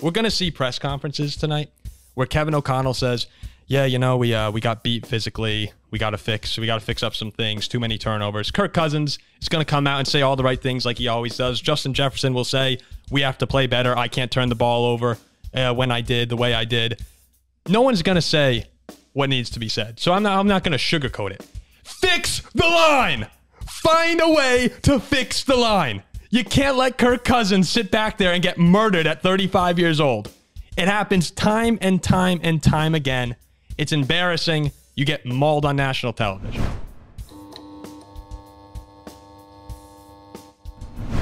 we're going to see press conferences tonight where Kevin O'Connell says, "Yeah, you know, we uh, we got beat physically. We got to fix. We got to fix up some things. Too many turnovers." Kirk Cousins is going to come out and say all the right things like he always does. Justin Jefferson will say, "We have to play better. I can't turn the ball over uh, when I did the way I did." No one's going to say what needs to be said. So I'm not I'm not going to sugarcoat it. Fix the line. Find a way to fix the line. You can't let Kirk Cousins sit back there and get murdered at 35 years old. It happens time and time and time again. It's embarrassing. You get mauled on national television.